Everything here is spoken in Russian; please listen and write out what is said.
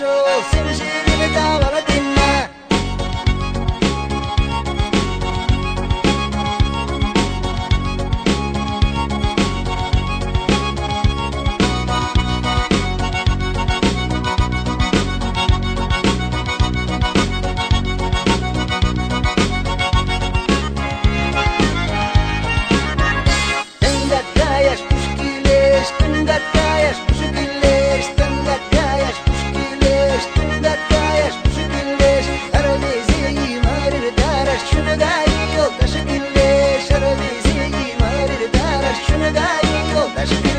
so горит дождь.